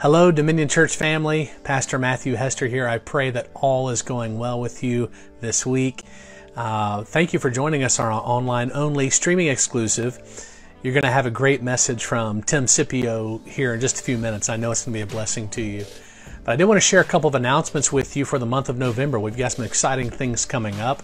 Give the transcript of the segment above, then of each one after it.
Hello, Dominion Church family. Pastor Matthew Hester here. I pray that all is going well with you this week. Uh, thank you for joining us on our online only streaming exclusive. You're going to have a great message from Tim Scipio here in just a few minutes. I know it's going to be a blessing to you. But I did want to share a couple of announcements with you for the month of November. We've got some exciting things coming up.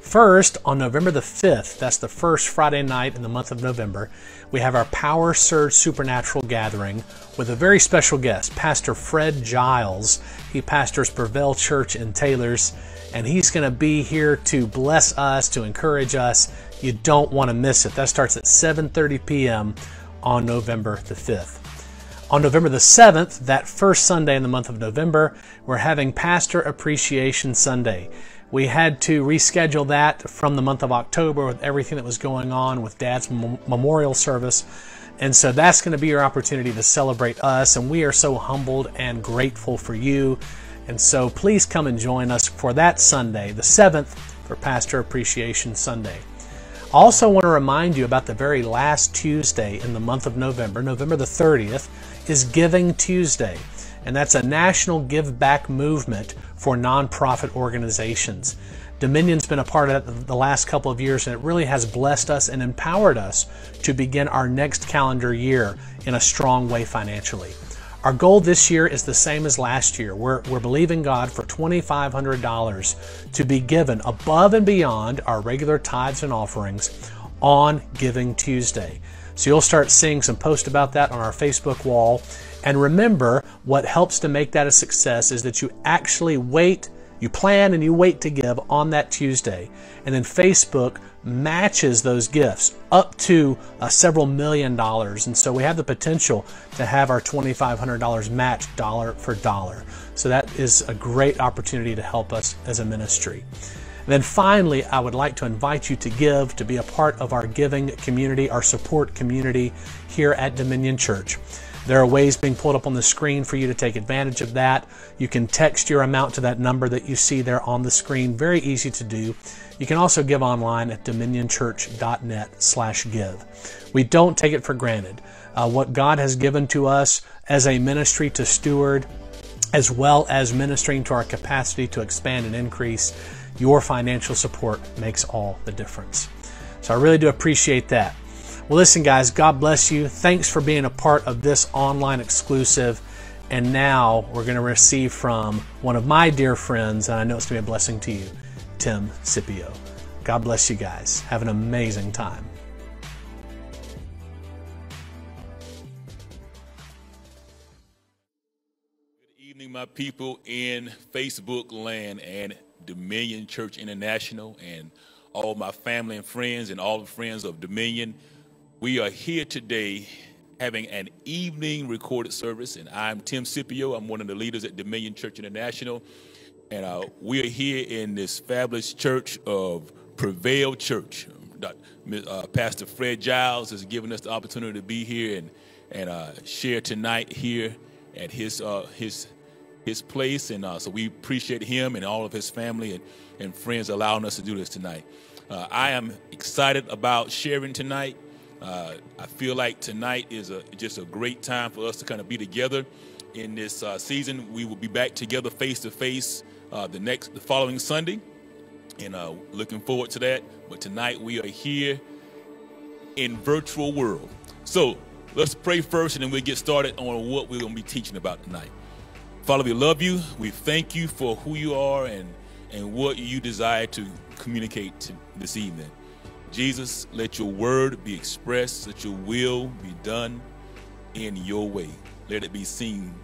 First, on November the 5th, that's the first Friday night in the month of November, we have our Power Surge Supernatural Gathering with a very special guest, Pastor Fred Giles. He pastors Prevail Church in Taylors, and he's going to be here to bless us, to encourage us. You don't want to miss it. That starts at 7:30 p.m. on November the 5th. On November the 7th, that first Sunday in the month of November, we're having Pastor Appreciation Sunday. We had to reschedule that from the month of October with everything that was going on with Dad's memorial service. And so that's going to be your opportunity to celebrate us. And we are so humbled and grateful for you. And so please come and join us for that Sunday, the 7th, for Pastor Appreciation Sunday. I also want to remind you about the very last Tuesday in the month of November, November the 30th, is Giving Tuesday. And that's a national give back movement for nonprofit organizations. Dominion's been a part of that the last couple of years, and it really has blessed us and empowered us to begin our next calendar year in a strong way financially. Our goal this year is the same as last year. We're, we're believing God for $2,500 to be given above and beyond our regular tithes and offerings on Giving Tuesday. So you'll start seeing some posts about that on our Facebook wall. And remember, what helps to make that a success is that you actually wait, you plan and you wait to give on that Tuesday. And then Facebook matches those gifts up to uh, several million dollars. And so we have the potential to have our $2,500 match dollar for dollar. So that is a great opportunity to help us as a ministry. And then finally, I would like to invite you to give, to be a part of our giving community, our support community here at Dominion Church. There are ways being pulled up on the screen for you to take advantage of that. You can text your amount to that number that you see there on the screen. Very easy to do. You can also give online at dominionchurch.net slash give. We don't take it for granted. Uh, what God has given to us as a ministry to steward, as well as ministering to our capacity to expand and increase, your financial support makes all the difference. So I really do appreciate that. Well, listen, guys, God bless you. Thanks for being a part of this online exclusive. And now we're going to receive from one of my dear friends, and I know it's going to be a blessing to you, Tim Scipio. God bless you guys. Have an amazing time. Good evening, my people in Facebook land and Dominion Church International, and all my family and friends, and all the friends of Dominion. We are here today having an evening recorded service, and I'm Tim Scipio. I'm one of the leaders at Dominion Church International, and uh, we are here in this fabulous church of Prevail Church. Uh, Pastor Fred Giles has given us the opportunity to be here and and uh, share tonight here at his uh, his his place, and uh, so we appreciate him and all of his family and, and friends allowing us to do this tonight. Uh, I am excited about sharing tonight. Uh, I feel like tonight is a, just a great time for us to kind of be together in this uh, season. We will be back together face to face the next, the following Sunday, and uh, looking forward to that. But tonight we are here in virtual world. So let's pray first, and then we'll get started on what we're going to be teaching about tonight. Father, we love you. We thank you for who you are and and what you desire to communicate to this evening. Jesus, let your word be expressed, let your will be done in your way. Let it be seen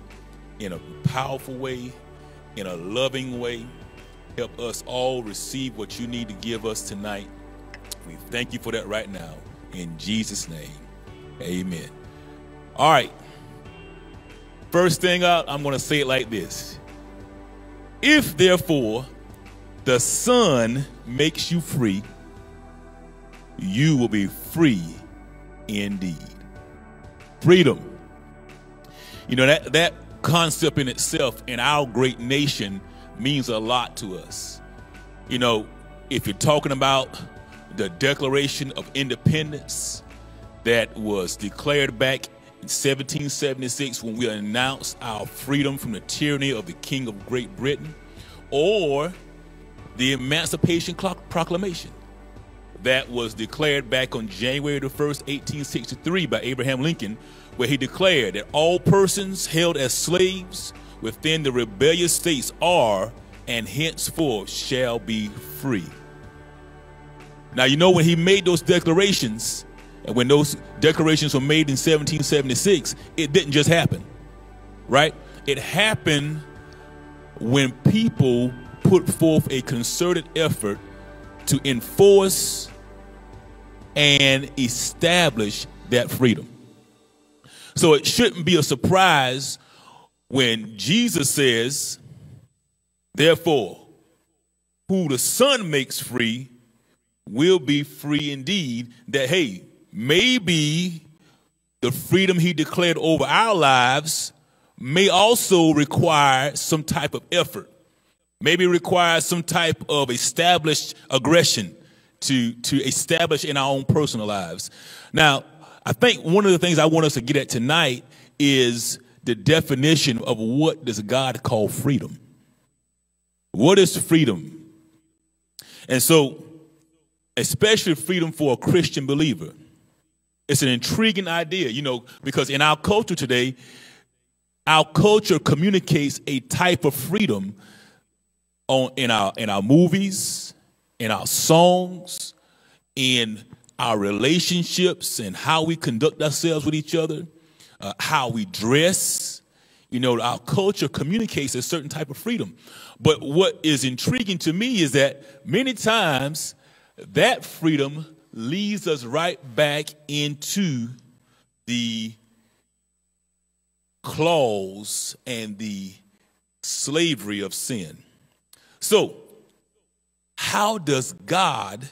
in a powerful way, in a loving way. Help us all receive what you need to give us tonight. We thank you for that right now. In Jesus' name, amen. All right. First thing out, I'm going to say it like this If therefore the Son makes you free, you will be free indeed. Freedom. You know, that, that concept in itself in our great nation means a lot to us. You know, if you're talking about the Declaration of Independence that was declared back in 1776 when we announced our freedom from the tyranny of the King of Great Britain, or the Emancipation Proclamation that was declared back on January the 1st, 1863 by Abraham Lincoln, where he declared that all persons held as slaves within the rebellious states are and henceforth shall be free. Now, you know, when he made those declarations, and when those declarations were made in 1776, it didn't just happen, right? It happened when people put forth a concerted effort to enforce and establish that freedom. So it shouldn't be a surprise when Jesus says, Therefore, who the Son makes free will be free indeed. That, hey, maybe the freedom he declared over our lives may also require some type of effort, maybe requires some type of established aggression to, to establish in our own personal lives. Now, I think one of the things I want us to get at tonight is the definition of what does God call freedom. What is freedom? And so, especially freedom for a Christian believer, it's an intriguing idea, you know, because in our culture today, our culture communicates a type of freedom on in our in our movies, in our songs, in our relationships, and how we conduct ourselves with each other, uh, how we dress. You know, our culture communicates a certain type of freedom. But what is intriguing to me is that many times that freedom leads us right back into the claws and the slavery of sin. So, how does God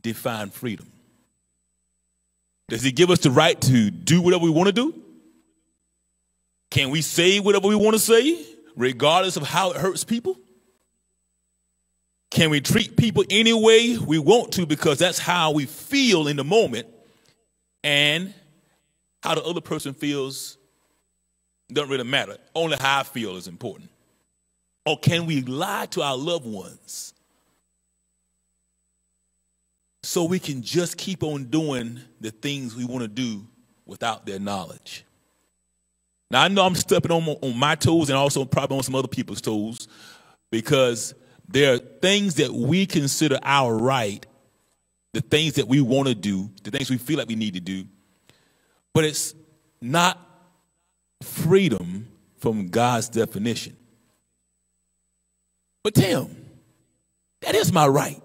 define freedom? Does He give us the right to do whatever we want to do? Can we say whatever we want to say, regardless of how it hurts people? Can we treat people any way we want to because that's how we feel in the moment and how the other person feels doesn't really matter. Only how I feel is important. Or can we lie to our loved ones so we can just keep on doing the things we want to do without their knowledge? Now, I know I'm stepping on, on my toes and also probably on some other people's toes because there are things that we consider our right, the things that we want to do, the things we feel like we need to do, but it's not freedom from God's definition. But Tim, that is my right.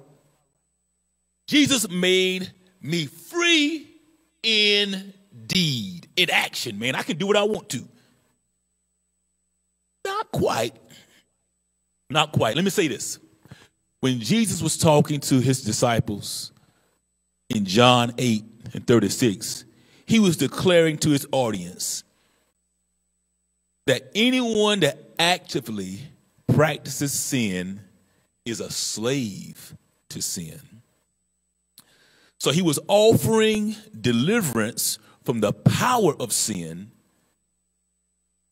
Jesus made me free in deed, in action, man. I can do what I want to. Not quite. Not quite. Let me say this. When Jesus was talking to his disciples in John 8 and 36, he was declaring to his audience that anyone that actively practices sin is a slave to sin. So he was offering deliverance from the power of sin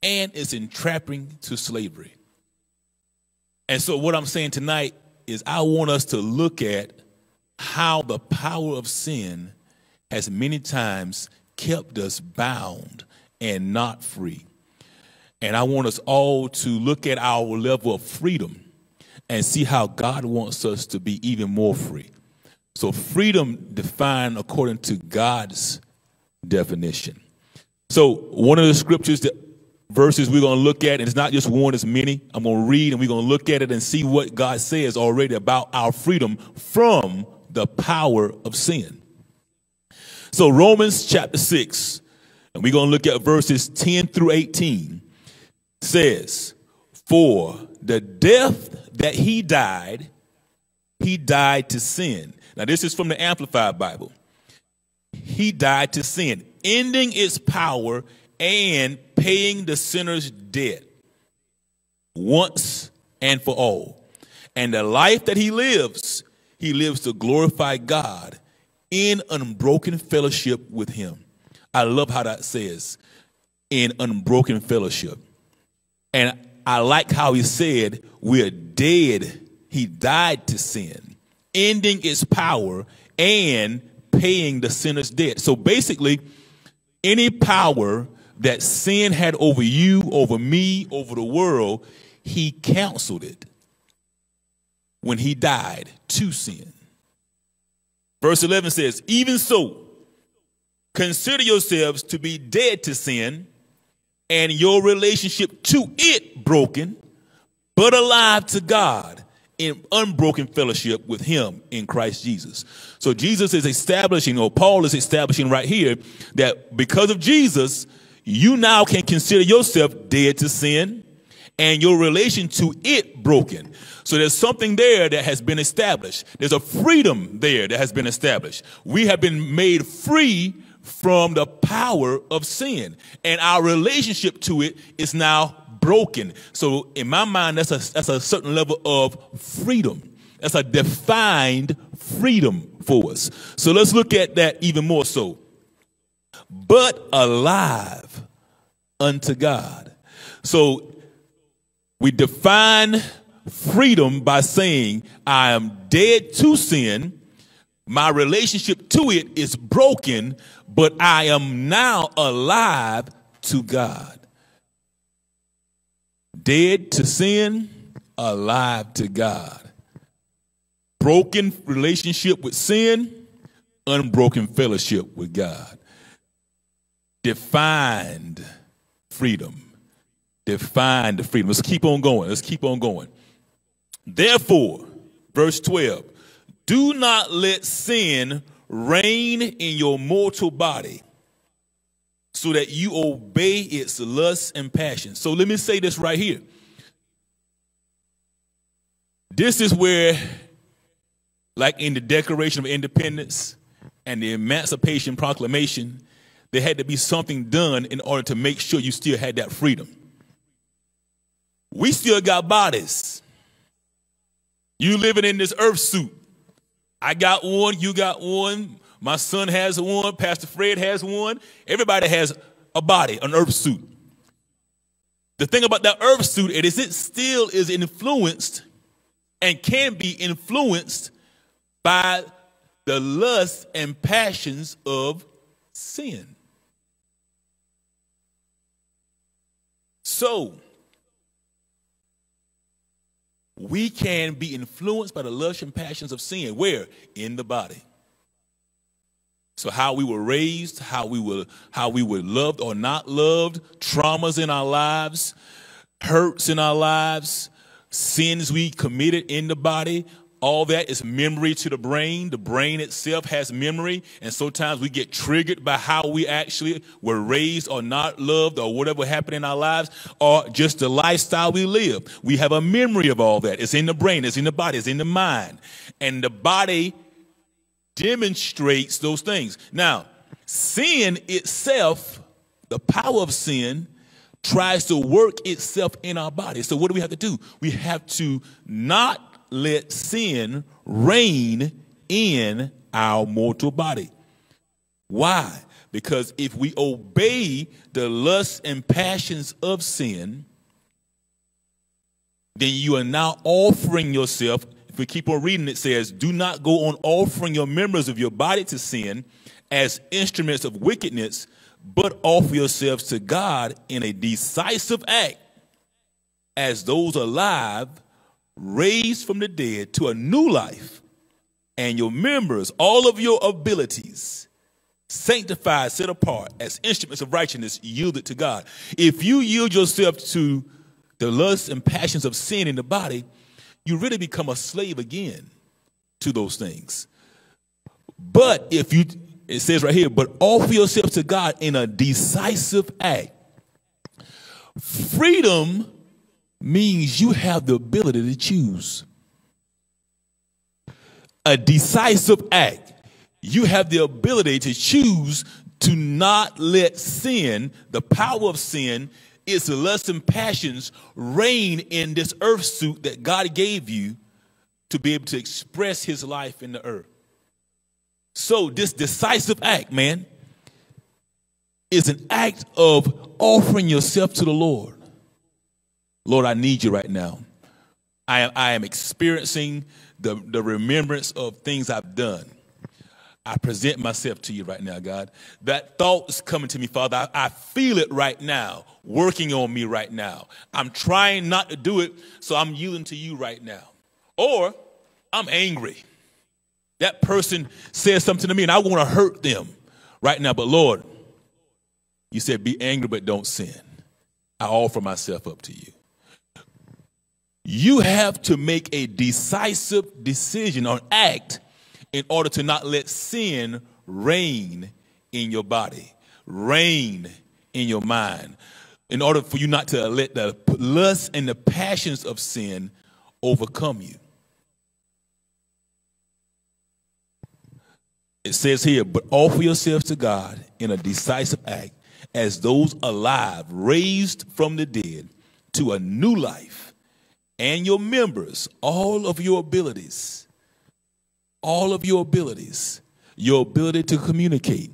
and its entrapping to slavery. And so, what I'm saying tonight is, I want us to look at how the power of sin has many times kept us bound and not free. And I want us all to look at our level of freedom and see how God wants us to be even more free. So, freedom defined according to God's definition. So, one of the scriptures that verses we're going to look at, and it's not just one, it's many. I'm going to read and we're going to look at it and see what God says already about our freedom from the power of sin. So, Romans chapter 6, and we're going to look at verses 10 through 18, says, For the death that he died, he died to sin. Now, this is from the Amplified Bible. He died to sin, ending its power and paying the sinner's debt once and for all. And the life that he lives, he lives to glorify God in unbroken fellowship with him. I love how that says, in unbroken fellowship. And I like how he said, We're dead. He died to sin, ending its power and paying the sinner's debt. So basically, any power that sin had over you, over me, over the world, he canceled it when he died to sin. Verse 11 says, Even so, consider yourselves to be dead to sin and your relationship to it broken, but alive to God in unbroken fellowship with him in Christ Jesus. So Jesus is establishing, or Paul is establishing right here, that because of Jesus, you now can consider yourself dead to sin and your relation to it broken. So there's something there that has been established. There's a freedom there that has been established. We have been made free from the power of sin and our relationship to it is now broken. So in my mind, that's a, that's a certain level of freedom. That's a defined freedom for us. So let's look at that even more so. But alive unto God. So we define freedom by saying, I am dead to sin. My relationship to it is broken, but I am now alive to God. Dead to sin, alive to God. Broken relationship with sin, unbroken fellowship with God. Defined freedom. Defined freedom. Let's keep on going. Let's keep on going. Therefore, verse 12, do not let sin reign in your mortal body so that you obey its lusts and passions. So let me say this right here. This is where, like in the Declaration of Independence and the Emancipation Proclamation, there had to be something done in order to make sure you still had that freedom. We still got bodies. You living in this earth suit. I got one, you got one, my son has one. Pastor Fred has one. Everybody has a body, an earth suit. The thing about that earth suit it is it still is influenced and can be influenced by the lust and passions of sin. So, we can be influenced by the lust and passions of sin. Where? In the body. So how we were raised, how we were how we were loved or not loved, traumas in our lives, hurts in our lives, sins we committed in the body, all that is memory to the brain. The brain itself has memory, and sometimes we get triggered by how we actually were raised or not loved or whatever happened in our lives or just the lifestyle we live. We have a memory of all that. It's in the brain, it's in the body, it's in the mind. And the body demonstrates those things. Now, sin itself, the power of sin, tries to work itself in our body. So, what do we have to do? We have to not let sin reign in our mortal body. Why? Because if we obey the lusts and passions of sin, then you are now offering yourself If we keep on reading, it says, Do not go on offering your members of your body to sin as instruments of wickedness, but offer yourselves to God in a decisive act as those alive, raised from the dead to a new life, and your members, all of your abilities, sanctified, set apart as instruments of righteousness, yielded to God. If you yield yourself to the lusts and passions of sin in the body, you really become a slave again to those things. But if you, it says right here, but offer yourself to God in a decisive act. Freedom means you have the ability to choose. A decisive act, you have the ability to choose to not let sin, the power of sin, its lust and passions reign in this earth suit that God gave you to be able to express his life in the earth. So, this decisive act, man, is an act of offering yourself to the Lord. Lord, I need you right now. I am, I am experiencing the, the remembrance of things I've done. I present myself to you right now, God. That thought is coming to me, Father. I, I, feel it right now, working on me right now. I'm trying not to do it, so I'm yielding to you right now. Or I'm angry. That person says something to me and I want to hurt them right now. But Lord, you said be angry, but don't sin. I offer myself up to you. You have to make a decisive decision or act in order to not let sin reign in your body, reign in your mind, in order for you not to let the lust and the passions of sin overcome you. It says here, but offer yourselves to God in a decisive act as those alive, raised from the dead to a new life, and your members, all of your abilities, all of your abilities, your ability to communicate,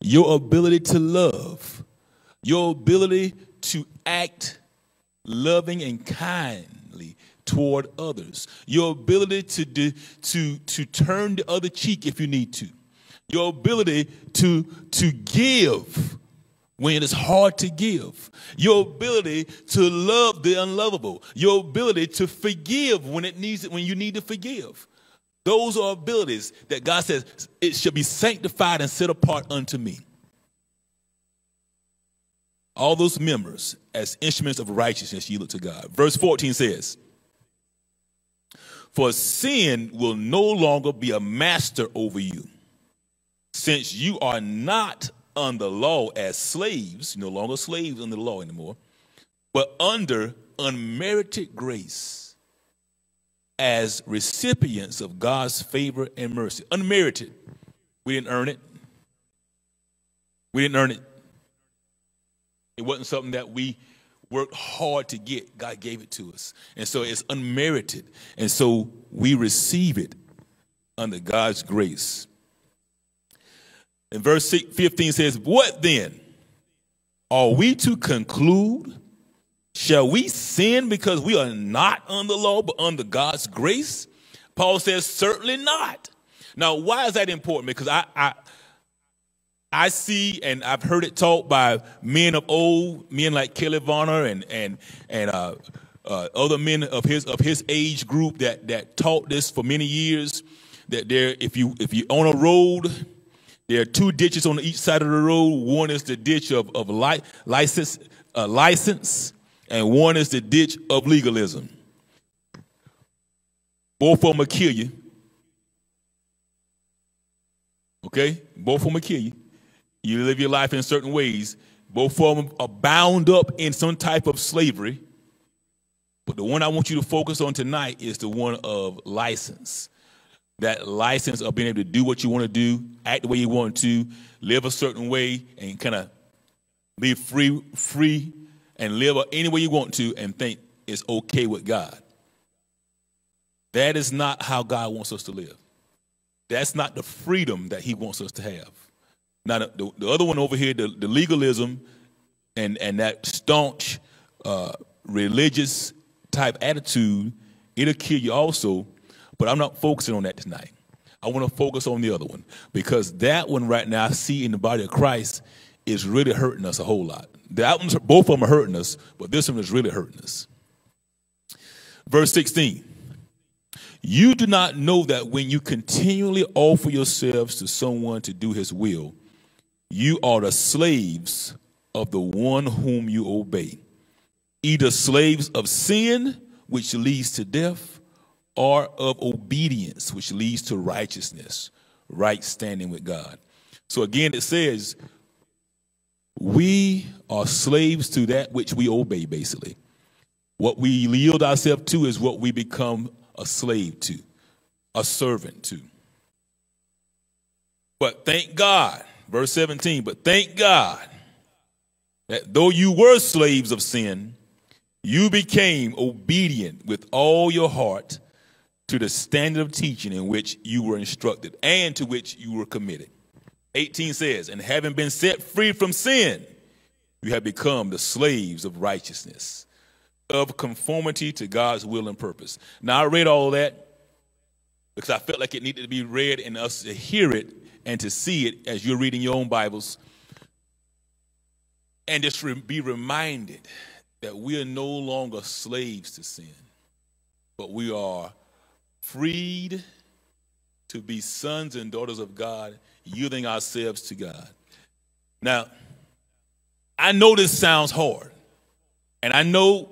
your ability to love, your ability to act loving and kindly toward others, your ability to, do, to, to turn the other cheek if you need to, your ability to, to give when it's hard to give, your ability to love the unlovable, your ability to forgive when it needs it, when you need to forgive. Those are abilities that God says it should be sanctified and set apart unto me. All those members as instruments of righteousness yield to God. Verse 14 says, For sin will no longer be a master over you, since you are not under law as slaves, no longer slaves under the law anymore, but under unmerited grace as recipients of God's favor and mercy. Unmerited. We didn't earn it. We didn't earn it. It wasn't something that we worked hard to get. God gave it to us. And so it's unmerited. And so we receive it under God's grace. And verse 15 says, What then? Are we to conclude? Shall we sin because we are not under law but under God's grace? Paul says, Certainly not. Now, why is that important? Because I, I, I see and I've heard it taught by men of old, men like Kelly Varner and and and uh, uh, other men of his of his age group that that taught this for many years. That there, if you if you on a road there are two ditches on each side of the road. One is the ditch of, of li- license, uh, license, and one is the ditch of legalism. Both of them will kill you. Okay? Both of them will kill you. You live your life in certain ways. Both of them are bound up in some type of slavery. But the one I want you to focus on tonight is the one of license that license of being able to do what you want to do, act the way you want to, live a certain way, and kind of be free, free, and live any way you want to, and think it's okay with God. That is not how God wants us to live. That's not the freedom that He wants us to have. Now, the, the other one over here, the, the legalism and, and that staunch uh, religious type attitude, it'll kill you also but I'm not focusing on that tonight. I want to focus on the other one because that one right now I see in the body of Christ is really hurting us a whole lot. That one's, both of them are hurting us, but this one is really hurting us. Verse 16. You do not know that when you continually offer yourselves to someone to do his will, you are the slaves of the one whom you obey, either slaves of sin, which leads to death, or of obedience, which leads to righteousness, right standing with God. So again, it says, we are slaves to that which we obey, basically. What we yield ourselves to is what we become a slave to, a servant to. But thank God, verse 17, but thank God that though you were slaves of sin, you became obedient with all your heart to the standard of teaching in which you were instructed and to which you were committed. 18 says, And having been set free from sin, you have become the slaves of righteousness, of conformity to God's will and purpose. Now, I read all that because I felt like it needed to be read and us to hear it and to see it as you're reading your own Bibles. And just re- be reminded that we are no longer slaves to sin, but we are freed to be sons and daughters of God, yielding ourselves to God. Now, I know this sounds hard, and I know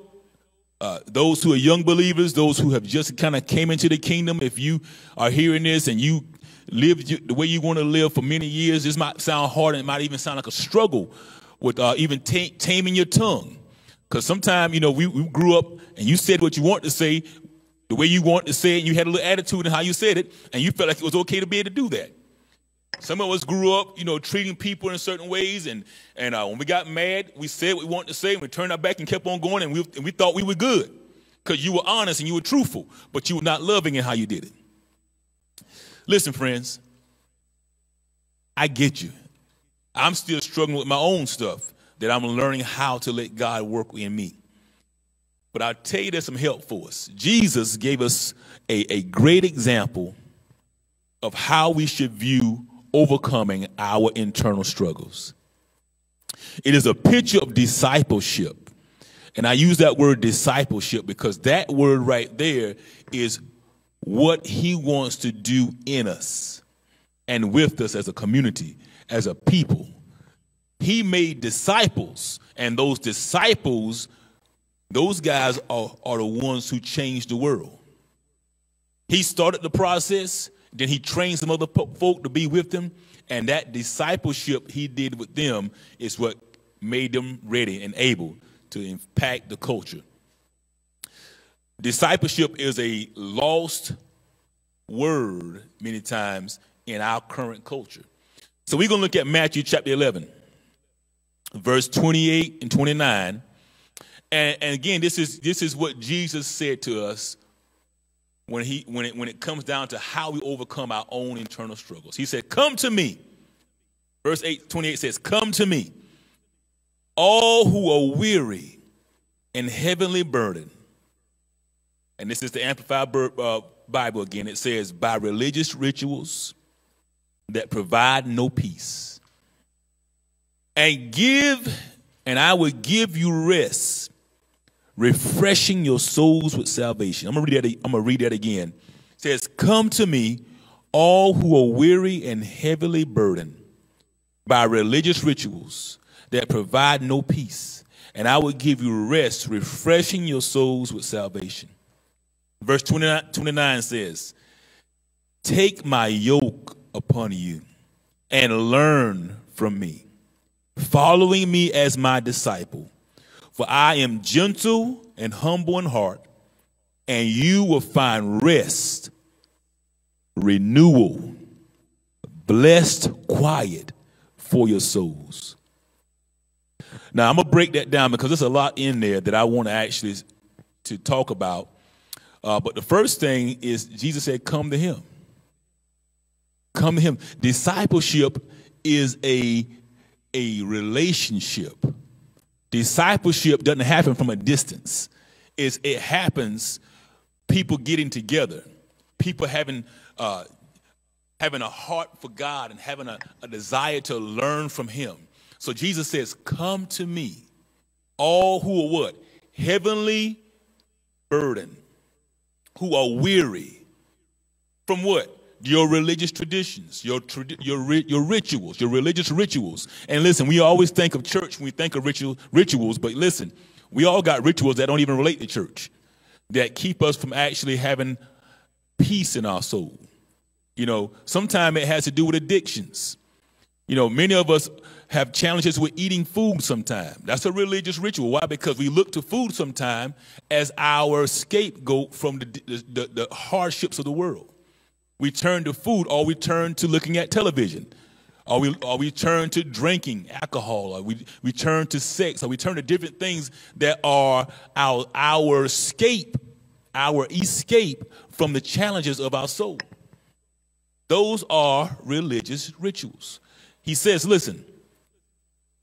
uh, those who are young believers, those who have just kind of came into the kingdom, if you are hearing this and you live the way you want to live for many years, this might sound hard and it might even sound like a struggle with uh, even taming your tongue. Because sometimes, you know, we, we grew up and you said what you want to say the way you wanted to say it, you had a little attitude in how you said it, and you felt like it was okay to be able to do that. Some of us grew up, you know, treating people in certain ways, and and uh, when we got mad, we said what we wanted to say, and we turned our back and kept on going, and we and we thought we were good because you were honest and you were truthful, but you were not loving in how you did it. Listen, friends, I get you. I'm still struggling with my own stuff that I'm learning how to let God work in me. But I'll tell you there's some help for us. Jesus gave us a, a great example of how we should view overcoming our internal struggles. It is a picture of discipleship. And I use that word discipleship because that word right there is what he wants to do in us and with us as a community, as a people. He made disciples, and those disciples those guys are, are the ones who changed the world. He started the process, then he trained some other folk to be with him, and that discipleship he did with them is what made them ready and able to impact the culture. Discipleship is a lost word many times in our current culture. So we're going to look at Matthew chapter 11, verse 28 and 29 and, and again, this is this is what Jesus said to us when he when it when it comes down to how we overcome our own internal struggles. He said, Come to me. Verse 8, 28 says, Come to me, all who are weary and heavily burdened. And this is the Amplified uh, Bible again. It says, By religious rituals that provide no peace. And give, and I will give you rest refreshing your souls with salvation. I'm gonna read that, I'm gonna read that again. It says, Come to me, all who are weary and heavily burdened by religious rituals that provide no peace, and I will give you rest, refreshing your souls with salvation. Verse 29, 29 says, Take my yoke upon you and learn from me, following me as my disciple for I am gentle and humble in heart, and you will find rest, renewal, blessed quiet for your souls. Now I'm gonna break that down because there's a lot in there that I want to actually to talk about. Uh, but the first thing is Jesus said, "Come to Him." Come to Him. Discipleship is a a relationship. Discipleship doesn't happen from a distance. It's, it happens people getting together, people having uh, having a heart for God and having a, a desire to learn from Him. So Jesus says, "Come to me, all who are what heavenly burden, who are weary from what your religious traditions, your, your, your rituals, your religious rituals. And listen, we always think of church when we think of ritual, rituals, but listen, we all got rituals that don't even relate to church, that keep us from actually having peace in our soul. You know, sometimes it has to do with addictions. You know, many of us have challenges with eating food sometimes. That's a religious ritual. Why? Because we look to food sometimes as our scapegoat from the, the, the, the hardships of the world. We turn to food or we turn to looking at television. Or we, or we turn to drinking alcohol, or we, we turn to sex, or we turn to different things that are our, our escape, our escape from the challenges of our soul. Those are religious rituals. He says, listen,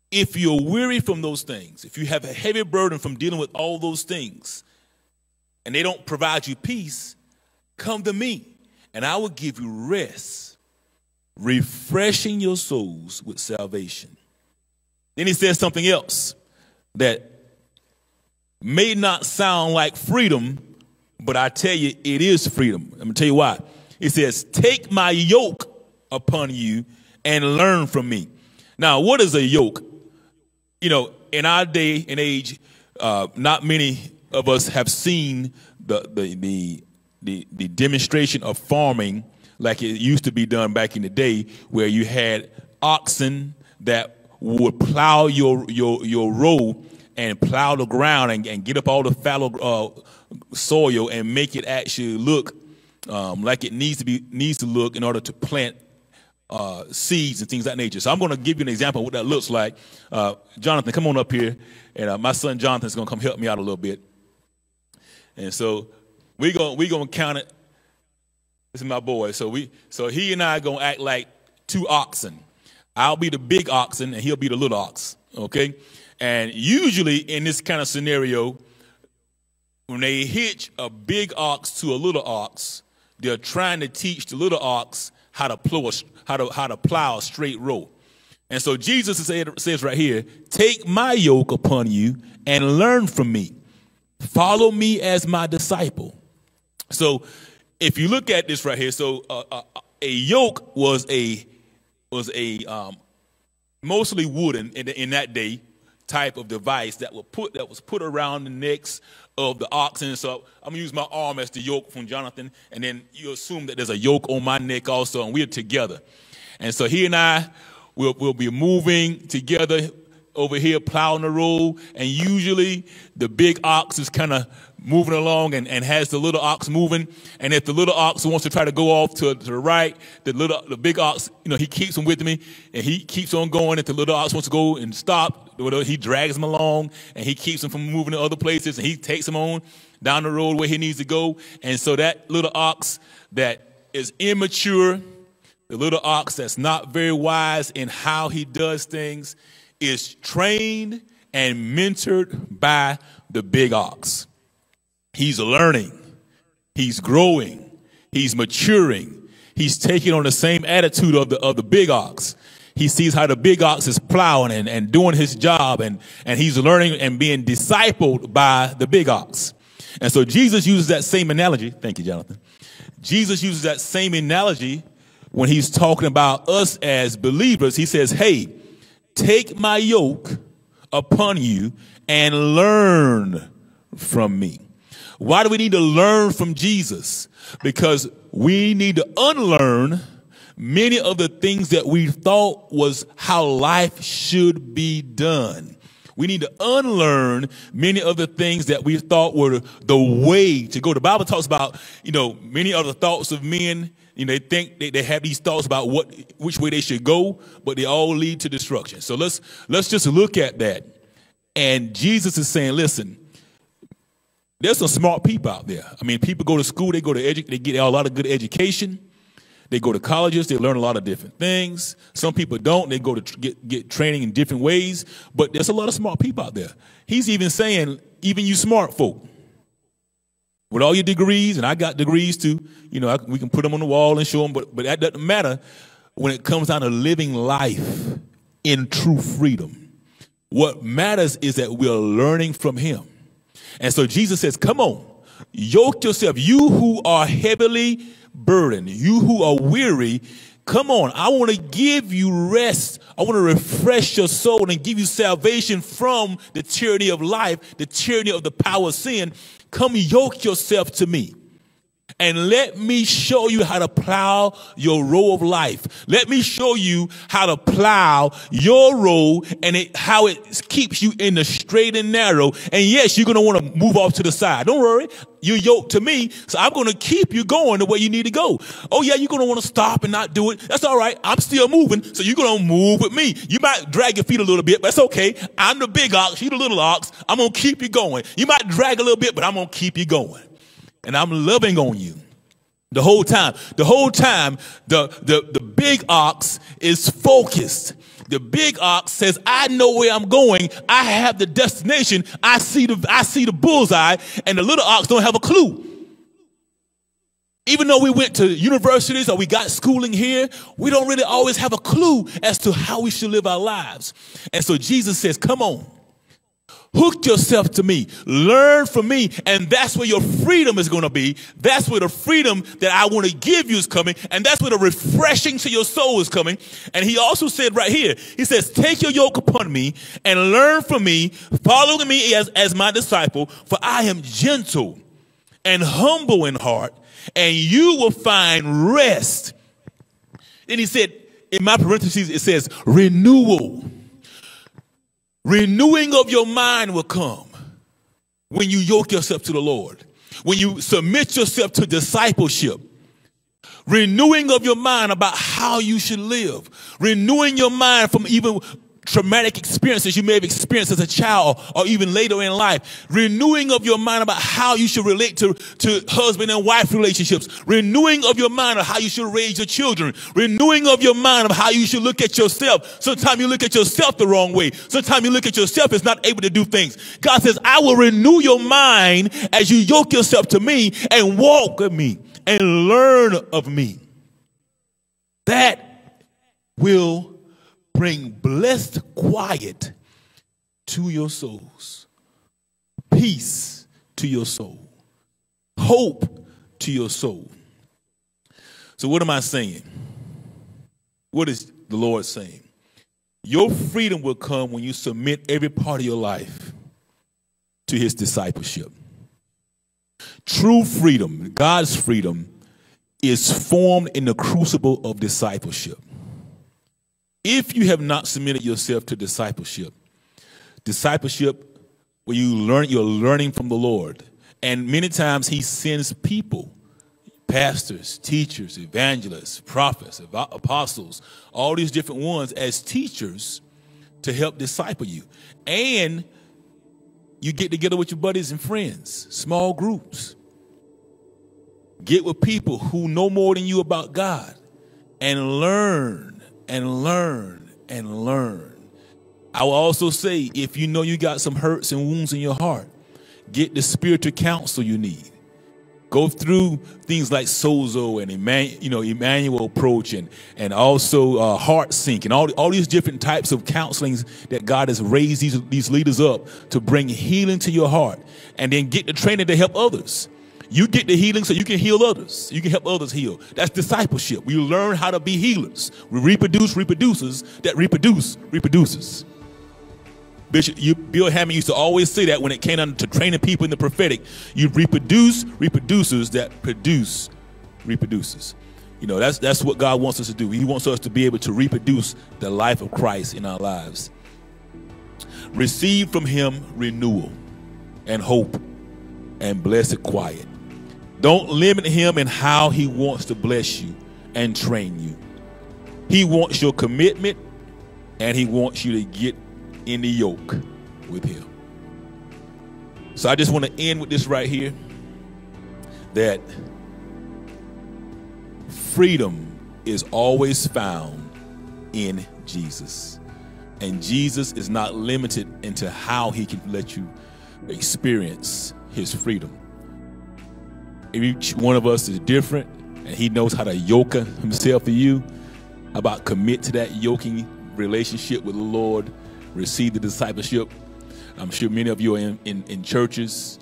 if you're weary from those things, if you have a heavy burden from dealing with all those things, and they don't provide you peace, come to me, and I will give you rest, refreshing your souls with salvation. Then he says something else that may not sound like freedom, but I tell you, it is freedom. I'm gonna tell you why. It says, Take my yoke upon you and learn from me. Now, what is a yoke? You know, in our day and age, uh, not many of us have seen the, the, the, the, the demonstration of farming like it used to be done back in the day, where you had oxen that would plow your, your, your row and plow the ground and, and get up all the fallow uh, soil and make it actually look um, like it needs to be needs to look in order to plant uh, seeds and things of that nature. So I'm going to give you an example of what that looks like. Uh, Jonathan, come on up here, and uh, my son Jonathan's going to come help me out a little bit. And so we're going we to count it. This is my boy. So we so he and I are to act like two oxen. I'll be the big oxen, and he'll be the little ox. Okay. And usually in this kind of scenario, when they hitch a big ox to a little ox, they're trying to teach the little ox how to plow a, how to, how to plow a straight row. And so Jesus says right here, take my yoke upon you and learn from me. Follow me as my disciple. So if you look at this right here, so uh, uh, a yoke was a was a um, mostly wooden in, in that day type of device that was put that was put around the necks of the oxen. So I'm gonna use my arm as the yoke from Jonathan, and then you assume that there's a yoke on my neck also, and we're together. And so he and I will will be moving together over here plowing the road, and usually the big ox is kind of moving along and, and has the little ox moving. And if the little ox wants to try to go off to, to the right, the little the big ox, you know, he keeps him with me and he keeps on going. If the little ox wants to go and stop, he drags him along and he keeps him from moving to other places and he takes him on down the road where he needs to go. And so that little ox that is immature, the little ox that's not very wise in how he does things, is trained and mentored by the big ox. He's learning, he's growing, he's maturing, he's taking on the same attitude of the, of the big ox. He sees how the big ox is plowing and, and doing his job, and, and he's learning and being discipled by the big ox. And so Jesus uses that same analogy. Thank you, Jonathan. Jesus uses that same analogy when he's talking about us as believers. He says, Hey, Take my yoke upon you and learn from me. Why do we need to learn from Jesus? Because we need to unlearn many of the things that we thought was how life should be done. We need to unlearn many of the things that we thought were the way to go. The Bible talks about, you know, many of the thoughts of men you know, they think they, they have these thoughts about what which way they should go, but they all lead to destruction. So let's let's just look at that. And Jesus is saying, listen, there's some smart people out there. I mean, people go to school, they go to edu- they get a lot of good education. They go to colleges, they learn a lot of different things. Some people don't, they go to tr- get, get training in different ways, but there's a lot of smart people out there. He's even saying, even you smart folk, with all your degrees, and I got degrees too. You know, I, we can put them on the wall and show them, but, but that doesn't matter when it comes down to living life in true freedom. What matters is that we're learning from Him. And so Jesus says, Come on, yoke yourself, you who are heavily burdened, you who are weary. Come on, I want to give you rest. I want to refresh your soul and give you salvation from the tyranny of life, the tyranny of the power of sin. Come yoke yourself to me and let me show you how to plow your row of life. Let me show you how to plow your row and it, how it keeps you in the straight and narrow. And yes, you're going to want to move off to the side. Don't worry. You're yoked to me. So I'm going to keep you going the way you need to go. Oh yeah, you're going to want to stop and not do it. That's all right. I'm still moving. So you're going to move with me. You might drag your feet a little bit, but that's okay. I'm the big ox. You're the little ox. I'm going to keep you going. You might drag a little bit, but I'm going to keep you going and I'm loving on you. The whole time, the whole time, the, the, the big ox is focused. The big ox says, I know where I'm going. I have the destination. I see the, I see the bullseye. And the little ox don't have a clue. Even though we went to universities or we got schooling here, we don't really always have a clue as to how we should live our lives. And so Jesus says, come on. Hook yourself to me. Learn from me. And that's where your freedom is going to be. That's where the freedom that I want to give you is coming. And that's where the refreshing to your soul is coming. And he also said right here, he says, take your yoke upon me and learn from me. following me as, as my disciple, for I am gentle and humble in heart and you will find rest. Then he said, in my parentheses, it says renewal. Renewing of your mind will come when you yoke yourself to the Lord, when you submit yourself to discipleship. Renewing of your mind about how you should live. Renewing your mind from even traumatic experiences you may have experienced as a child or even later in life. Renewing of your mind about how you should relate to, to husband and wife relationships. Renewing of your mind of how you should raise your children. Renewing of your mind of how you should look at yourself. Sometimes you look at yourself the wrong way. Sometimes you look at yourself as not able to do things. God says, I will renew your mind as you yoke yourself to me and walk with me and learn of me. That will bring blessed quiet to your souls, peace to your soul, hope to your soul. So, what am I saying? What is the Lord saying? Your freedom will come when you submit every part of your life to His discipleship. True freedom, God's freedom, is formed in the crucible of discipleship. If you have not submitted yourself to discipleship, discipleship where you learn, you're learning from the Lord. And many times he sends people, pastors, teachers, evangelists, prophets, apostles, all these different ones as teachers to help disciple you. And you get together with your buddies and friends, small groups. Get with people who know more than you about God and learn and learn and learn. I will also say if you know you got some hurts and wounds in your heart, get the spiritual counsel you need. Go through things like Sozo and Immanuel, you know, Immanuel approach and, and also uh, HeartSync and all, all these different types of counselings that God has raised these, these leaders up to bring healing to your heart and then get the training to help others. You get the healing so you can heal others. You can help others heal. That's discipleship. We learn how to be healers. We reproduce reproducers that reproduce reproduces. Bishop you, Bill Hamon used to always say that when it came to training people in the prophetic. You reproduce reproducers that produce reproduces. You know, that's that's what God wants us to do. He wants us to be able to reproduce the life of Christ in our lives. Receive from him renewal and hope and blessed quiet. Don't limit him in how he wants to bless you and train you. He wants your commitment and he wants you to get in the yoke with him. So I just want to end with this right here that freedom is always found in Jesus. And Jesus is not limited into how he can let you experience his freedom. Each one of us is different, and He knows how to yoke Himself for you. About commit to that yoking relationship with the Lord, receive the discipleship. I'm sure many of you are in, in, in churches.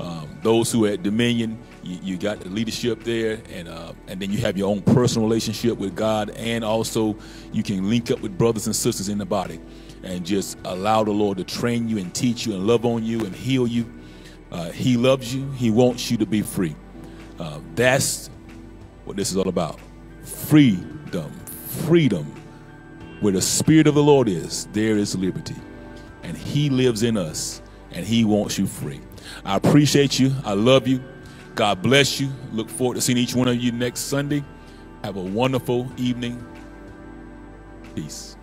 Um, those who are at Dominion, you, you got the leadership there, and uh, and then you have your own personal relationship with God, and also you can link up with brothers and sisters in the body, and just allow the Lord to train you and teach you and love on you and heal you. Uh, he loves you. He wants you to be free. Uh, that's what this is all about. Freedom. Freedom. Where the Spirit of the Lord is, there is liberty. And He lives in us, and He wants you free. I appreciate you. I love you. God bless you. Look forward to seeing each one of you next Sunday. Have a wonderful evening. Peace.